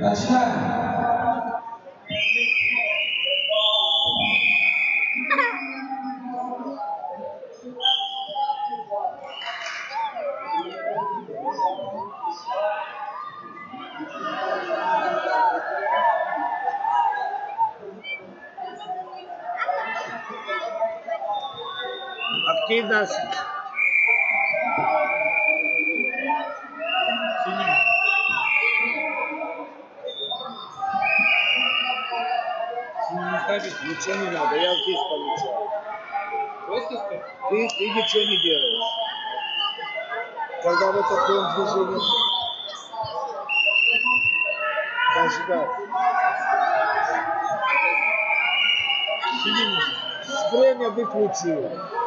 Начинаем! He doesn't. Скажите, ничего не надо, я здесь получаю. Просто ты, ты ничего не делаешь. Когда вот такое движение... Каждый Время выключил.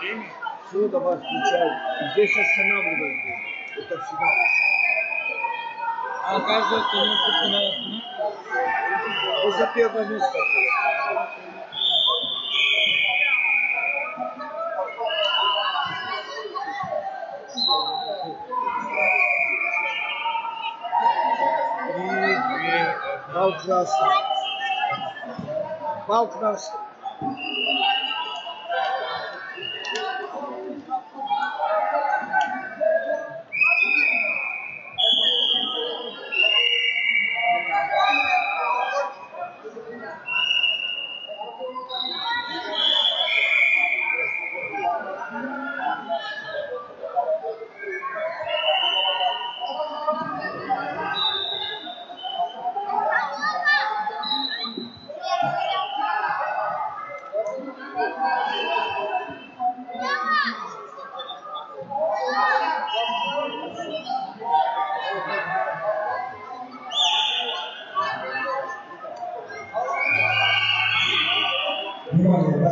Время. Все, давай включай. Здесь останавливай. Это всегда. А каждая остановка на остановку. Ну, за первое место было. И бал красный.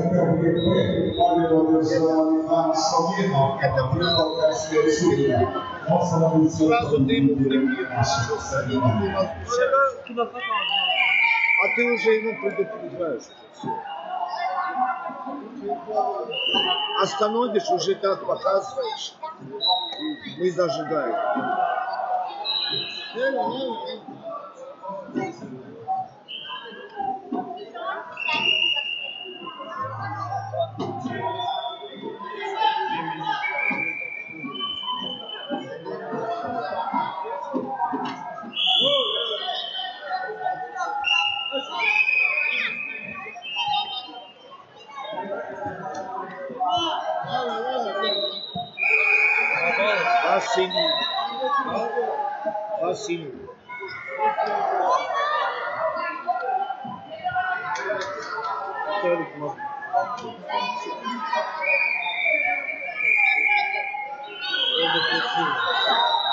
теперь ГП, Павел Александровна Соломина, Павел Кольская Сурья. Он становится нашего Соломина. А ты уже ему предупреждаешь. Все. Остановишь, уже так показываешь. Мы зажигаем. Fascínio. Fascínio. Técnico. Todo.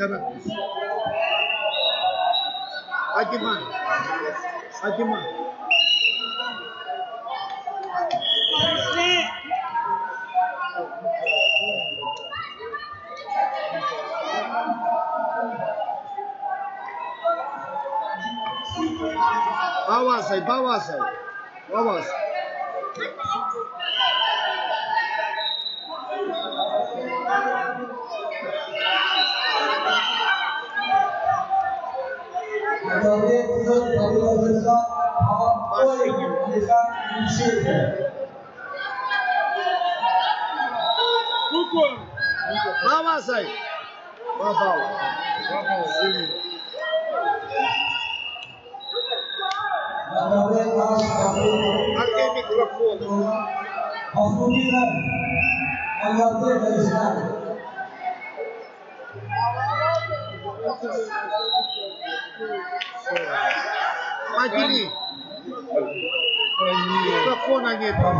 Cara. Adman. Adman. Bawa saya, bawa saya, bawa saya. só apoio deixar. Vamos aí. Vamos, vamos. Aqui microfone. Ao subir, a bandeira está. Thank you. ajili ya kupona nyepa